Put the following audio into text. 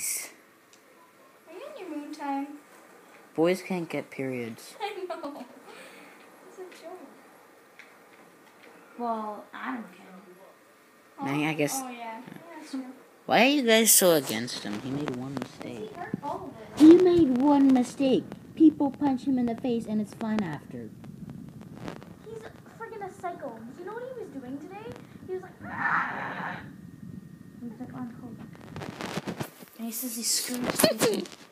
Jeez. Are you in your moon time? Boys can't get periods. I know. It's a joke. Well, Adam can. Nah, I oh, guess- Oh yeah. Yeah, true. Why are you guys so against him? He made one He mistake. hurt all of. He made one mistake. People punch him in the face and it's fine after. He's friggin' a psycho. You know what he was doing today? He was like, He was like oh, on coke. And he says he screams.